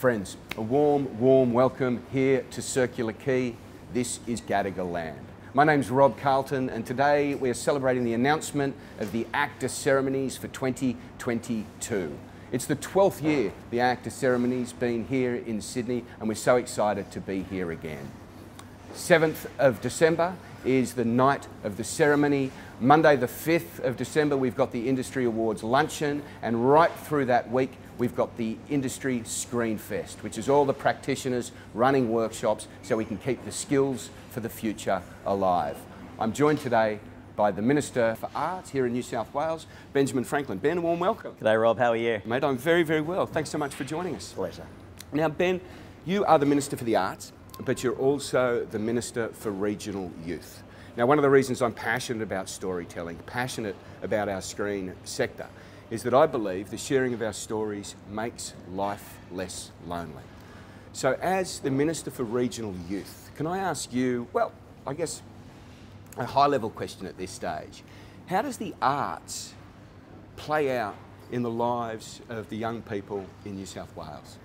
Friends, a warm, warm welcome here to Circular Quay. This is Gadigal land. My name's Rob Carlton, and today we are celebrating the announcement of the AACTA ceremonies for 2022. It's the 12th year the AACTA ceremony's been here in Sydney, and we're so excited to be here again. 7th of December is the night of the ceremony. Monday, the 5th of December, we've got the Industry Awards luncheon, and right through that week, we've got the Industry Screen Fest, which is all the practitioners running workshops so we can keep the skills for the future alive. I'm joined today by the Minister for Arts here in New South Wales, Benjamin Franklin. Ben, a warm welcome. G'day, Rob. How are you? Mate, I'm very, very well. Thanks so much for joining us. Pleasure. Now, Ben, you are the Minister for the Arts, but you're also the Minister for Regional Youth. Now, one of the reasons I'm passionate about storytelling, passionate about our screen sector, is that I believe the sharing of our stories makes life less lonely. So, as the Minister for Regional Youth, can I ask you, well, I guess a high level question at this stage. How does the arts play out in the lives of the young people in New South Wales?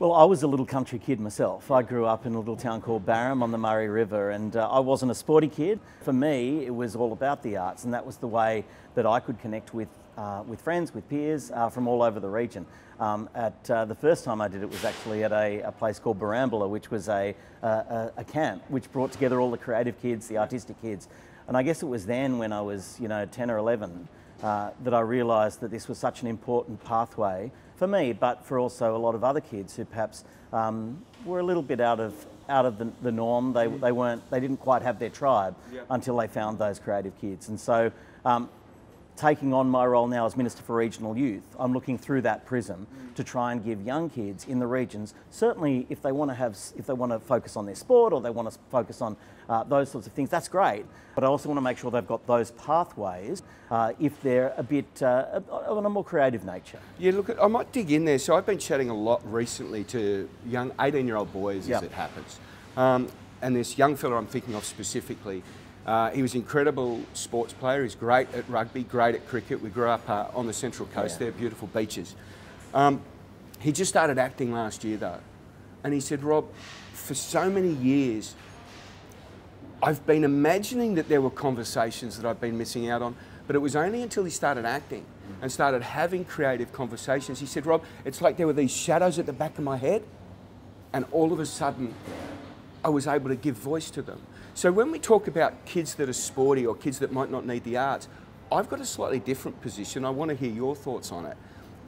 Well, I was a little country kid myself. I grew up in a little town called Barham on the Murray River, and uh, I wasn't a sporty kid. For me, it was all about the arts, and that was the way that I could connect with, uh, with friends, with peers uh, from all over the region. Um, at uh, the first time I did it was actually at a, a place called Borambola, which was a, a, a camp which brought together all the creative kids, the artistic kids. And I guess it was then when I was, you know, 10 or 11 uh, that I realised that this was such an important pathway for me, but for also a lot of other kids who perhaps um, were a little bit out of out of the, the norm. They, they weren't they didn't quite have their tribe until they found those creative kids. And so um, taking on my role now as Minister for Regional Youth, I'm looking through that prism to try and give young kids in the regions, certainly if they want to have, if they want to focus on their sport or they want to focus on uh, those sorts of things, that's great. But I also want to make sure they've got those pathways uh, if they're a bit uh, of a more creative nature. Yeah, look, I might dig in there. So I've been chatting a lot recently to young 18-year-old boys, yep. as it happens. Um, and this young fella I'm thinking of specifically uh, he was an incredible sports player. He's great at rugby, great at cricket. We grew up uh, on the Central Coast yeah. there, beautiful beaches. Um, he just started acting last year though. And he said, Rob, for so many years, I've been imagining that there were conversations that I've been missing out on, but it was only until he started acting and started having creative conversations. He said, Rob, it's like there were these shadows at the back of my head, and all of a sudden, I was able to give voice to them. So when we talk about kids that are sporty or kids that might not need the arts, I've got a slightly different position. I want to hear your thoughts on it.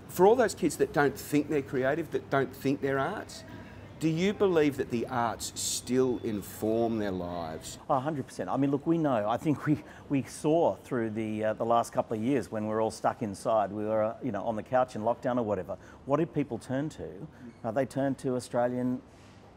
For all those kids that don't think they're creative, that don't think they're arts, do you believe that the arts still inform their lives? Oh, 100%. I mean, look, we know. I think we, we saw through the, uh, the last couple of years when we are all stuck inside, we were, uh, you know, on the couch in lockdown or whatever. What did people turn to? Uh, they turned to Australian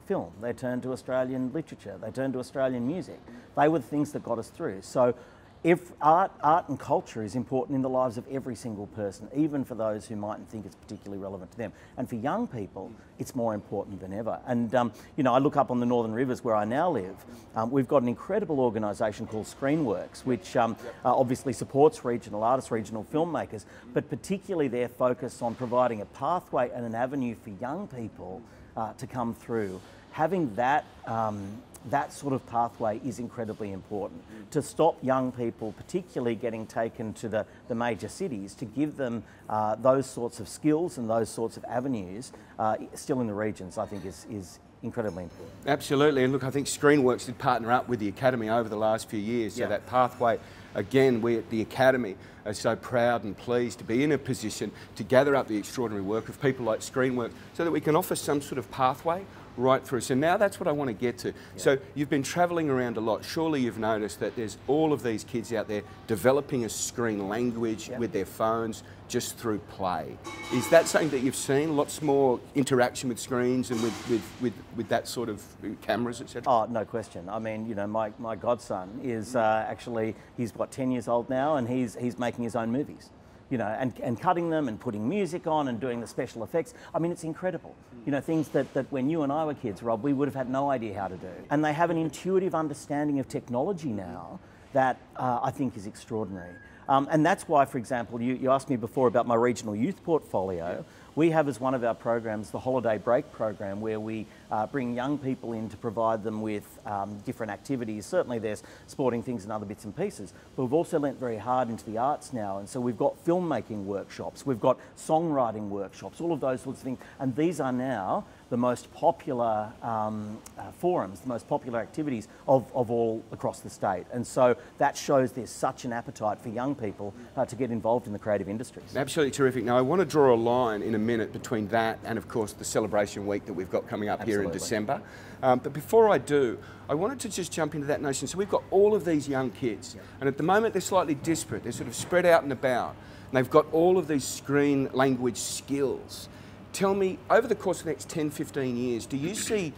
film, they turned to Australian literature, they turned to Australian music. They were the things that got us through. So if art, art and culture is important in the lives of every single person, even for those who mightn't think it's particularly relevant to them. And for young people, it's more important than ever. And, um, you know, I look up on the Northern Rivers where I now live. Um, we've got an incredible organisation called Screenworks, which um, uh, obviously supports regional artists, regional filmmakers, but particularly their focus on providing a pathway and an avenue for young people uh, to come through. Having that, um, that sort of pathway is incredibly important. To stop young people, particularly getting taken to the, the major cities, to give them uh, those sorts of skills and those sorts of avenues uh, still in the regions, I think is, is incredibly important. Absolutely, and look, I think Screenworks did partner up with the Academy over the last few years, so that pathway, again, we at the Academy are so proud and pleased to be in a position to gather up the extraordinary work of people like Screenworks so that we can offer some sort of pathway right through. So now that's what I want to get to. Yeah. So you've been travelling around a lot. Surely you've noticed that there's all of these kids out there developing a screen language yeah. with their phones just through play. Is that something that you've seen? Lots more interaction with screens and with, with, with, with that sort of cameras, etc. Oh, no question. I mean, you know, my, my godson is uh, actually he's what 10 years old now, and he's he's making his own movies you know, and, and cutting them and putting music on and doing the special effects. I mean, it's incredible. You know, things that, that when you and I were kids, Rob, we would have had no idea how to do. And they have an intuitive understanding of technology now that uh, I think is extraordinary. Um, and that's why, for example, you, you asked me before about my regional youth portfolio. We have as one of our programs the Holiday Break program, where we uh, bring young people in to provide them with um, different activities. Certainly, there's sporting things and other bits and pieces, but we've also lent very hard into the arts now, and so we've got filmmaking workshops, we've got songwriting workshops, all of those sorts of things, and these are now the most popular um, uh, forums, the most popular activities of, of all across the state. And so that shows there's such an appetite for young people uh, to get involved in the creative industries. Absolutely terrific. Now, I want to draw a line in a minute between that and, of course, the celebration week that we've got coming up Absolutely. here in December. Um, but before I do, I wanted to just jump into that notion. So we've got all of these young kids, and at the moment they're slightly disparate. They're sort of spread out and about. And they've got all of these screen language skills. Tell me, over the course of the next 10, 15 years, do you see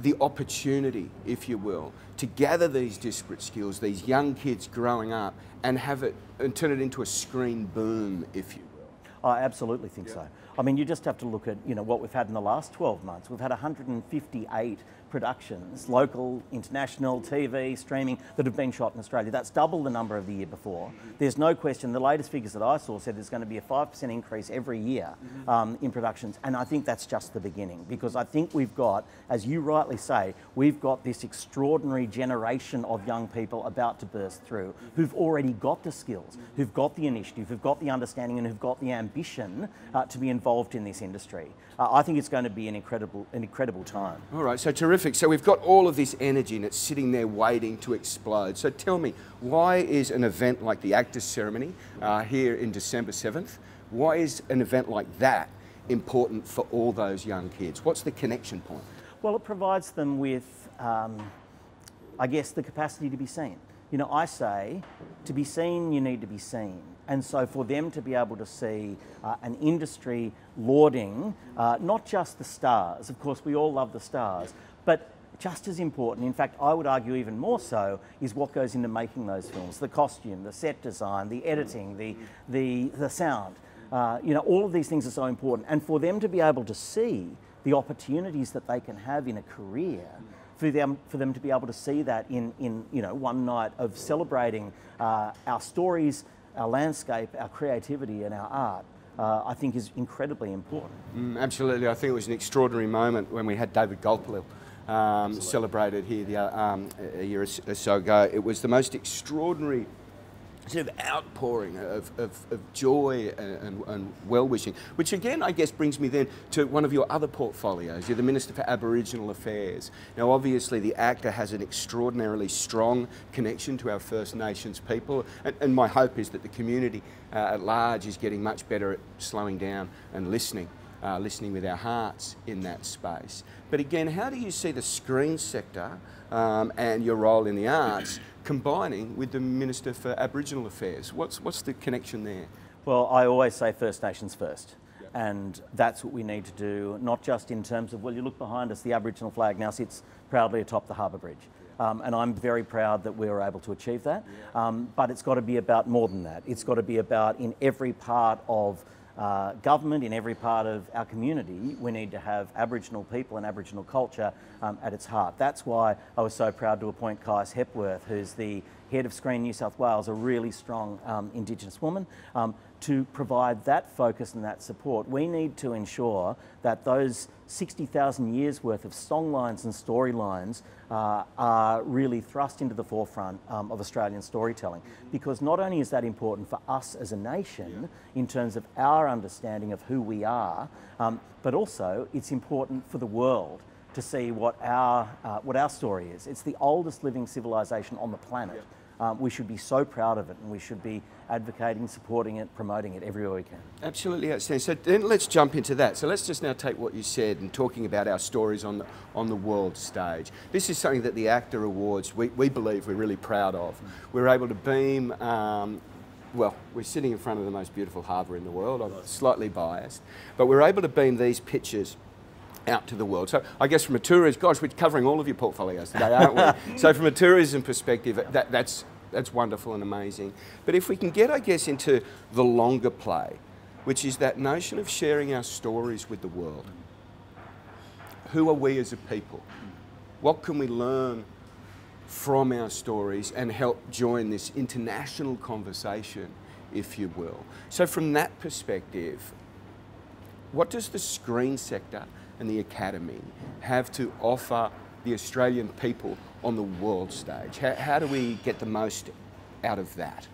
the opportunity, if you will, to gather these disparate skills, these young kids growing up, and have it and turn it into a screen boom, if you will? I absolutely think yeah. so. I mean, you just have to look at you know what we've had in the last 12 months. We've had 158 productions, local, international, TV, streaming, that have been shot in Australia. That's double the number of the year before. There's no question, the latest figures that I saw said there's going to be a 5% increase every year um, in productions, and I think that's just the beginning because I think we've got, as you rightly say, we've got this extraordinary generation of young people about to burst through who've already got the skills, who've got the initiative, who've got the understanding, and who've got the ambition uh, to be involved in this industry. Uh, I think it's going to be an incredible, an incredible time. All right, so terrific. So we've got all of this energy and it's sitting there waiting to explode. So tell me, why is an event like the AACTA's Ceremony uh, here in December 7th, why is an event like that important for all those young kids? What's the connection point? Well, it provides them with, um, I guess, the capacity to be seen. You know, I say, to be seen, you need to be seen. And so for them to be able to see uh, an industry lauding uh, not just the stars, of course, we all love the stars, but just as important, in fact, I would argue even more so, is what goes into making those films the costume, the set design, the editing, the, the, the sound. Uh, you know, all of these things are so important. And for them to be able to see the opportunities that they can have in a career, for them, for them to be able to see that in, in you know, one night of celebrating uh, our stories, our landscape, our creativity, and our art. Uh, I think is incredibly important. Mm, absolutely, I think it was an extraordinary moment when we had David Gulpilil um, celebrated here the, um, a year or so ago. It was the most extraordinary sort of outpouring of, of, of joy and, and, well-wishing, which again, I guess, brings me then to one of your other portfolios. You're the Minister for Aboriginal Affairs. Now, obviously, the AACTA has an extraordinarily strong connection to our First Nations people, and, and my hope is that the community uh, at large is getting much better at slowing down and listening. Uh, listening with our hearts in that space. But again, how do you see the screen sector um, and your role in the arts combining with the Minister for Aboriginal Affairs. What's, what's the connection there? Well, I always say First Nations first. Yep. And that's what we need to do, not just in terms of, well, you look behind us, the Aboriginal flag now sits proudly atop the harbour bridge. Um, and I'm very proud that we were able to achieve that. Um, but it's got to be about more than that. It's got to be about in every part of uh, government, in every part of our community, we need to have Aboriginal people and Aboriginal culture um, at its heart. That's why I was so proud to appoint Kyas Hepworth, who's the head of Screen New South Wales, a really strong um, Indigenous woman, um, to provide that focus and that support. We need to ensure that those 60,000 years worth of songlines and storylines uh, are really thrust into the forefront um, of Australian storytelling. Because not only is that important for us as a nation in terms of our understanding of who we are, um, but also it's important for the world to see what our, uh, what our story is. It's the oldest living civilization on the planet. Um, we should be so proud of it and we should be advocating, supporting it, promoting it everywhere we can. Absolutely outstanding. So then let's jump into that. So let's just now take what you said and talking about our stories on the, on the world stage. This is something that the AACTA Awards, we, we believe we're really proud of. We're able to beam um, well, we're sitting in front of the most beautiful harbour in the world. I'm slightly biased, but we're able to beam these pictures out to the world. So I guess from a tourism, gosh, we're covering all of your portfolios today, aren't we? so from a tourism perspective, that, that's, that's wonderful and amazing. But if we can get, I guess, into the longer play, which is that notion of sharing our stories with the world. Who are we as a people? What can we learn from our stories and help join this international conversation, if you will? So from that perspective, what does the screen sector and the academy have to offer the Australian people on the world stage? How, how do we get the most out of that?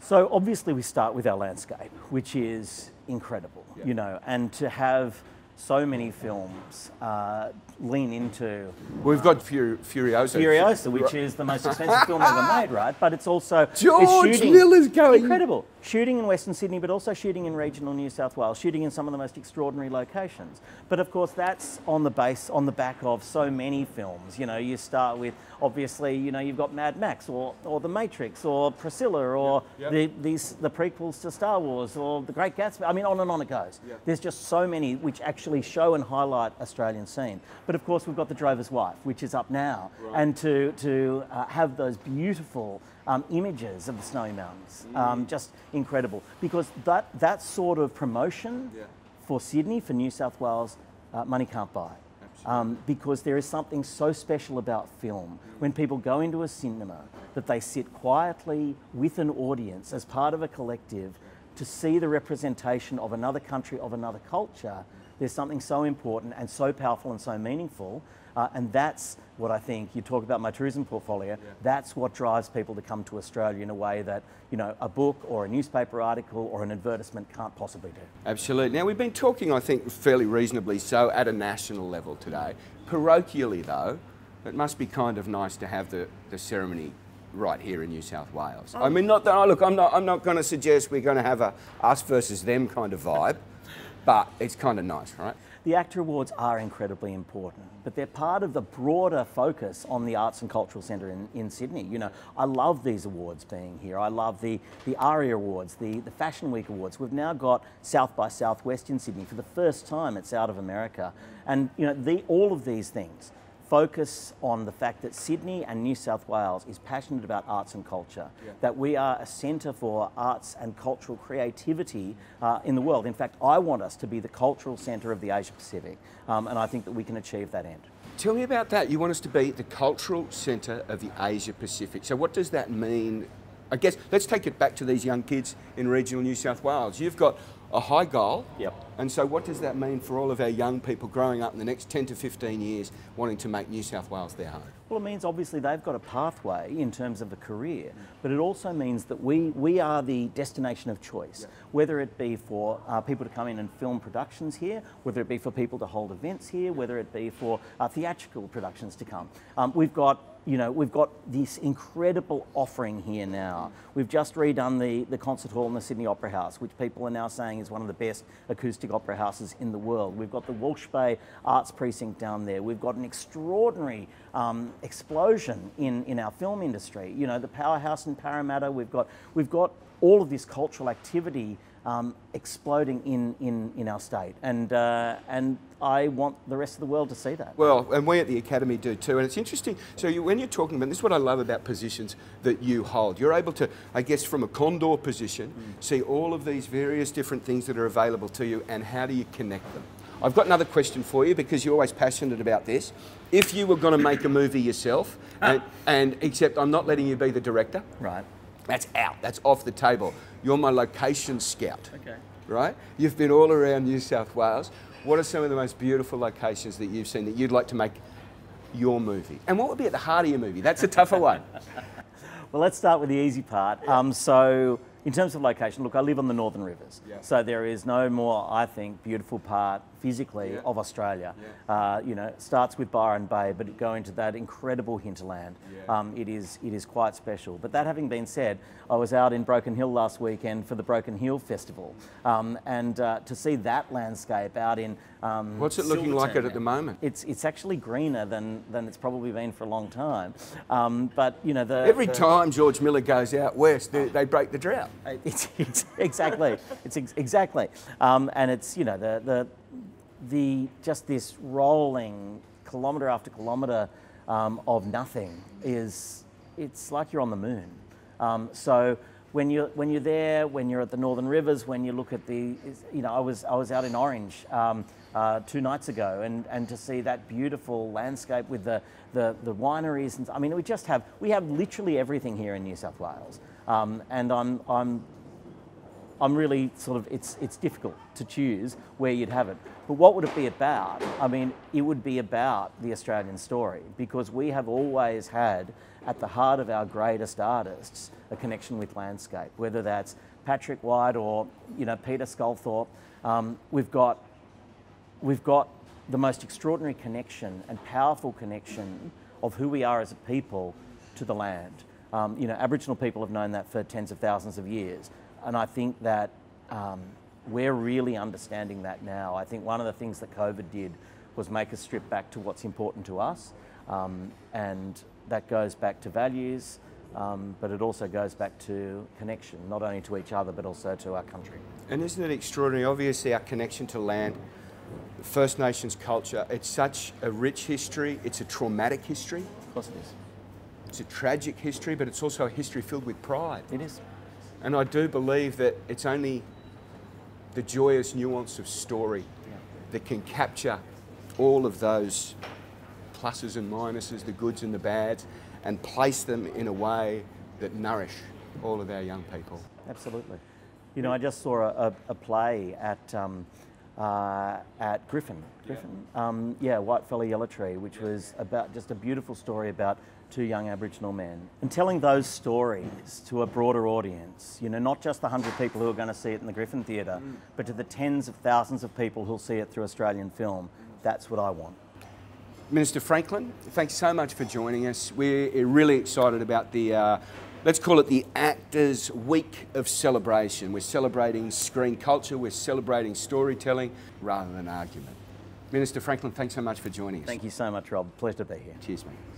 So obviously we start with our landscape, which is incredible, yeah. you know, and to have so many films uh, lean into. We've got Fur- Furiosa. Furiosa, which is the most expensive film ever made, right? But it's also George it's shooting, is going incredible. Shooting in Western Sydney, but also shooting in regional New South Wales, shooting in some of the most extraordinary locations. But of course, that's on the base, on the back of so many films. You know, you start with obviously, you know, you've got Mad Max or, or The Matrix or Priscilla or yep. Yep. The, these the prequels to Star Wars or The Great Gatsby. I mean, on and on it goes. Yep. There's just so many which actually show and highlight Australian scene. But of course, we've got The Drover's Wife, which is up now, right. and to to uh, have those beautiful um, images of the Snowy Mountains. Mm. Um, just incredible. Because that, that sort of promotion yeah. for Sydney, for New South Wales, uh, money can't buy. Um, because there is something so special about film. Mm. When people go into a cinema, that they sit quietly with an audience as part of a collective to see the representation of another country, of another culture, there's something so important and so powerful and so meaningful uh, and that's what I think, you talk about my tourism portfolio, yeah. that's what drives people to come to Australia in a way that, you know, a book or a newspaper article or an advertisement can't possibly do. Absolutely. Now, we've been talking, I think, fairly reasonably so at a national level today. Parochially, though, it must be kind of nice to have the, the ceremony right here in New South Wales. Oh. I mean, not that, oh, look, I'm not, I'm not going to suggest we're going to have a us versus them kind of vibe, but it's kind of nice, right? The AACTA Awards are incredibly important, but they're part of the broader focus on the Arts and Cultural Centre in, in Sydney. You know, I love these awards being here. I love the, the ARIA Awards, the, the Fashion Week Awards. We've now got South by Southwest in Sydney for the first time. It's out of America. And, you know, the, all of these things focus on the fact that Sydney and New South Wales is passionate about arts and culture, yeah. that we are a centre for arts and cultural creativity uh, in the world. In fact, I want us to be the cultural centre of the Asia Pacific, um, and I think that we can achieve that end. Tell me about that. You want us to be the cultural centre of the Asia Pacific. So, what does that mean? I guess let's take it back to these young kids in regional New South Wales. You've got a high goal. Yep. And so, what does that mean for all of our young people growing up in the next 10 to 15 years wanting to make New South Wales their home? Well, it means obviously they've got a pathway in terms of a career, but it also means that we, we are the destination of choice, yep. whether it be for uh, people to come in and film productions here, whether it be for people to hold events here, whether it be for uh, theatrical productions to come. Um, we've got you know, we've got this incredible offering here now. We've just redone the, the concert hall in the Sydney Opera House, which people are now saying is one of the best acoustic opera houses in the world. We've got the Walsh Bay Arts Precinct down there. We've got an extraordinary um, explosion in, in our film industry. You know, the powerhouse in Parramatta, we've got, we've got all of this cultural activity um, exploding in, in, in our state. And, uh, and I want the rest of the world to see that. Well, and we at the Academy do too. And it's interesting. So you, when you're talking about this, is what I love about positions that you hold. You're able to, I guess, from a condor position, mm. see all of these various different things that are available to you and how do you connect them? I've got another question for you because you're always passionate about this. If you were going to make a movie yourself, and, and except I'm not letting you be the director. Right. That's out. That's off the table. You're my location scout. Okay. Right? You've been all around New South Wales. What are some of the most beautiful locations that you've seen that you'd like to make your movie? And what would be at the heart of your movie? That's a tougher one. well, let's start with the easy part. Um, so in terms of location, look, I live on the Northern Rivers. Yeah. So there is no more, I think, beautiful part physically yeah. of Australia. Yeah. Uh, you know, it starts with Byron Bay, but go into that incredible hinterland. Um, it is it is quite special. But that having been said, I was out in Broken Hill last weekend for the Broken Hill Festival, um, and uh, to see that landscape out in um, what's it looking like at the moment? It's it's actually greener than than it's probably been for a long time. Um, but you know the every the, time George Miller goes out west, they, they break the drought. It's, it's exactly it's ex- exactly, um, and it's you know the the the just this rolling kilometre after kilometre um, of nothing is it's like you're on the moon. Um, so when you're when you're there, when you're at the Northern Rivers, when you look at the, you know, I was I was out in Orange um, uh, two nights ago, and, and to see that beautiful landscape with the, the the wineries, and I mean, we just have we have literally everything here in New South Wales, um, and I'm I'm I'm really sort of, it's, it's difficult to choose where you'd have it. But what would it be about? I mean, it would be about the Australian story because we have always had at the heart of our greatest artists a connection with landscape, whether that's Patrick White or, you know, Peter Sculthorpe. Um, we've got, we've got the most extraordinary connection and powerful connection of who we are as a people to the land. Um, you know, Aboriginal people have known that for tens of thousands of years. And I think that um, we're really understanding that now. I think one of the things that COVID did was make us strip back to what's important to us. Um, and that goes back to values, um, but it also goes back to connection, not only to each other, but also to our country. And isn't it extraordinary? Obviously, our connection to land, First Nations culture, it's such a rich history, it's a traumatic history. Of course it is. It's a tragic history, but it's also a history filled with pride. It is. And I do believe that it's only the joyous nuance of story yeah. that can capture all of those pluses and minuses, the goods and the bads, and place them in a way that nourish all of our young people. Absolutely. You know, I just saw a, a play at um, uh, at Griffin. Griffin, yeah. Um, yeah, Whitefella Yella Tree, which was about just a beautiful story about two young Aboriginal men. And telling those stories to a broader audience, you know, not just the 100 people who are going to see it in the Griffin Theatre, mm. but to the tens of thousands of people who'll see it through Australian film, that's what I want. Minister Franklin, thanks so much for joining us. We're really excited about the, uh, let's call it the AACTA's Week of Celebration. We're celebrating screen culture, we're celebrating storytelling rather than argument. Minister Franklin, thanks so much for joining us. Thank you so much, Rob. Pleasure to be here. Cheers, mate.